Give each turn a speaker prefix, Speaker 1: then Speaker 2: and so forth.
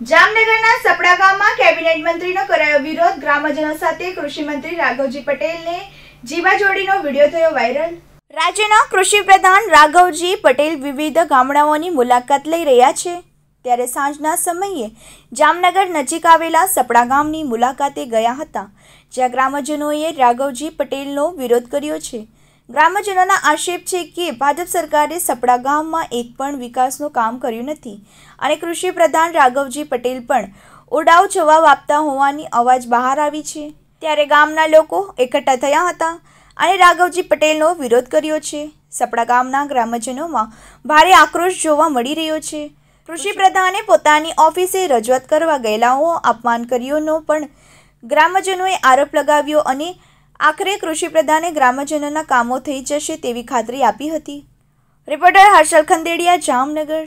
Speaker 1: જામનગરના સપડા ગામમાં કેબિનેટ મંત્રીનો કરાયો વિરોધ. ગ્રામજનો સાથે કૃષિ મંત્રી રાઘવજી પટેલને જીવા જોડીનો વીડિયો થયો વાયરલ. રાજ્યના કૃષિ પ્રધાન રાઘવજી પટેલ વિવિધ ગામડાઓની મુલાકાત લઈ રહ્યા છે. ત્યારે સાંજના સમયે જામનગર નજીક આવેલા સપડા ગામની મુલાકાતે ગયા હતા, જ્યાં ગ્રામજનોએ રાઘવજી પટેલનો વિરોધ કર્યો છે. ગ્રામજનોના આક્ષેપ છે કે ભાજપ સરકારે સપડા ગામમાં એક પણ વિકાસનું કામ કર્યું નથી. અને કૃષિ પ્રધાન રાઘવજી પટેલ પણ ઉડાવ જવાબ આપતા હોવાની અવાજ બહાર આવી છે. ત્યારે ગામના લોકો એકઠા થયા હતા અને રાઘવજી પટેલનો વિરોધ કર્યો છે. સપડા ગામના ગ્રામજનોમાં ભારે આક્રોશ જોવા મળી રહ્યો છે. કૃષિ પ્રધાને પોતાની ઓફિસે રજૂઆત કરવા ગયેલાઓ અપમાન કર્યોનો પણ ગ્રામજનોએ આરોપ લગાવ્યો અને આખરે કૃષિ પ્રધાને ગ્રામજનોના કામો થઈ જશે તેવી ખાતરી આપી હતી. રિપોર્ટર હર્ષલ ખંદેડિયા, જામનગર.